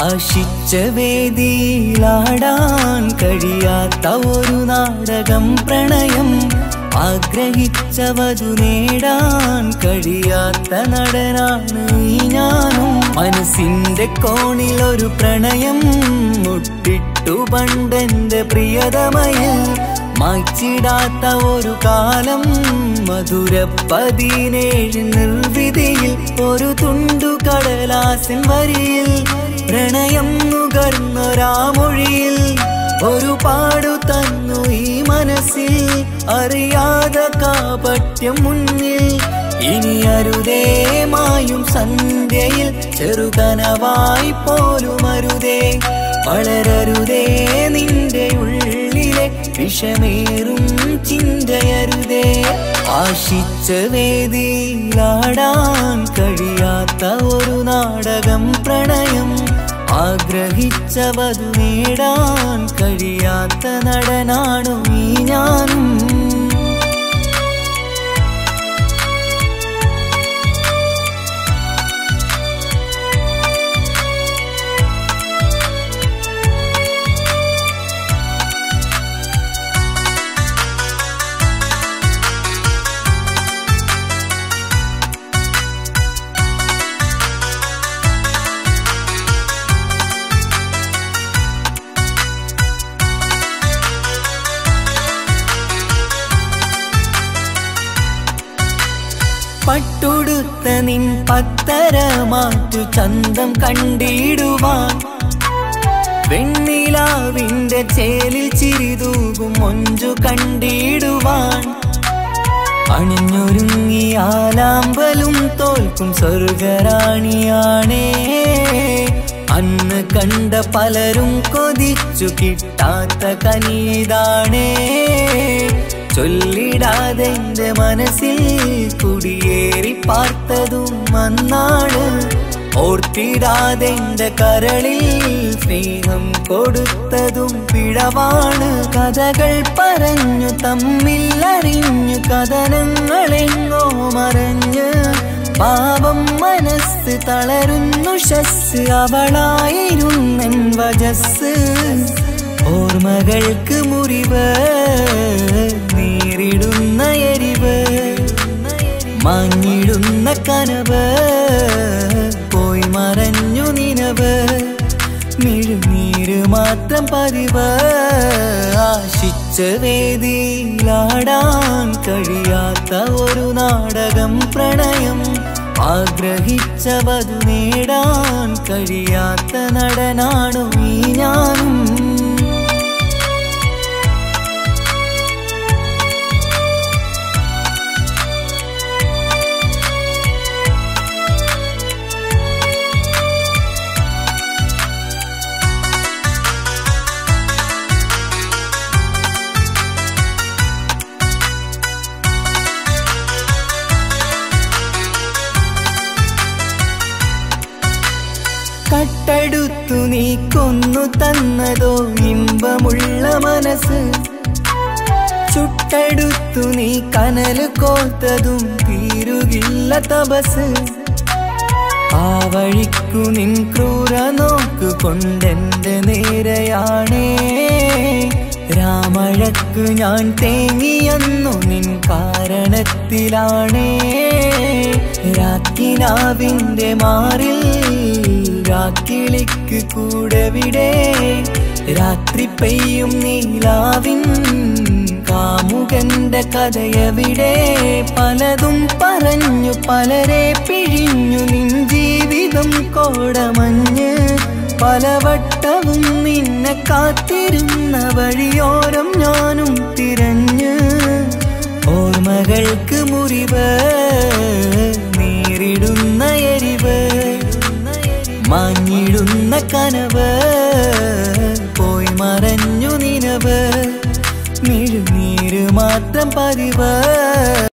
ആശിച്ച വേദിയിലാടാൻ കഴിയാത്ത ഒരു നാടകം പ്രണയം ആഗ്രഹിച്ചവതു നേടാൻ കഴിയാത്ത നടനാണ് ഞാനും. മനസ്സിന്റെ കോണിൽ ഒരു പ്രണയം മുട്ടിട്ടു പണ്ടെന്റെ പ്രിയതമയിൽ മായ്ച്ചിടാത്ത ഒരു കാലം മധുര പതിനേഴ് നിർവിധിയിൽ ഒരു തുണ്ടു കടലാസിൻ വരിയിൽ പ്രണയം നുകർന്നൊരാമൊഴിയിൽ ഒരു പാടു തന്നു ഈ മനസ്സിൽ. അറിയാതെ കാപട്യം മുന്നിൽ ഇനി അരുതേ മായും സന്ധ്യയിൽ ചെറുകനവായി പോലും അരുതേ. വളരരുതേ നിന്റെ ഉള്ളിലെ വിഷമേറും ചിന്തയരുതേ. ആശിച്ച വേദിയിലാടാൻ കഴിയാത്ത ഒരു നാടകം പ്രണയം ആഗ്രഹിച്ചവതു നേടാൻ കഴിയാത്ത നടനാണു ഈ ഞാനും പട്ടുടുത്ത നിൻ പത്തര മാറ്റു ചന്തം കണ്ടിടുവാൻ. വെണ്ണിലാവിന്റെ ചേലിൽ ചിരിതൂകും മൊഞ്ചു കണ്ടിടുവാൻ. അണിഞ്ഞൊരുങ്ങി ആലാമ്പലും തോൽക്കും സ്വർഗറാണിയാണേ അന്ന് കണ്ട പലരും കൊതിച്ചു കിട്ടാത്ത കനീതാണേ ചൊല്ലിടാതെ എന്റെ മനസ്സിൽ കുടിയേറി പാർത്തതും അന്നാണ്. ഓർത്തിടാതെ എന്റെ കരളിൽ സ്നേഹം കൊടുത്തതും പിഴവാണ്. കഥകൾ പറഞ്ഞു തമ്മിൽ അറിഞ്ഞു കഥനങ്ങളെങ്ങോ മറഞ്ഞ്. പാപം മനസ്സ് തളരുന്നു ഷസ് അവളായിരുന്നെൻ വജസ് ഓർമ്മകൾക്ക് മുറിവ് നേരിടുന്ന എരിവ് മാഞ്ഞിടുന്ന കനവ് പോയി മറഞ്ഞു നിനവ് മിഴുനീര് മാത്രം പതിവ്. ആശിച്ച വേദിയിലാടാൻ കഴിയാത്ത ഒരു നാടകം പ്രണയം ആഗ്രഹിച്ചവതു നേടാൻ കഴിയാത്ത നടനാണു ഈ ഞാനും. കട്ടെടുത്തു നീ കൊന്നു തന്നതോ ഇമ്പമുള്ള മനസ്സ്. ചുട്ടെടുത്തു നീ കനൽ കോത്തതും തീരുകില്ല തപസ്. ആ വഴിക്കു നിൻ ക്രൂര നോക്കു കൊണ്ടെന്റെ നേരെയാണേ. രാമഴക്കു ഞാൻ തേങ്ങിയെന്നു നിൻ കാരണത്തിലാണേ. രാക്കിനാവിന്റെ മാറിൽ രാക്കിളിക്ക് കൂടവിടെ? രാത്രി പെയ്യും നീലാവിൻ കാമുകന്റെ കഥയവിടെ? പലതും പറഞ്ഞു പലരെ പിഴിഞ്ഞു നിൻ ജീവിതം കോടമഞ്ഞ്. പലവട്ടവും നിന്നെ കാത്തിരുന്ന വഴിയോരം മാഞ്ഞിടുന്ന കനവ് പോയി മറഞ്ഞു നിനവ് മിഴുനീര് മാത്രം പതിവ്.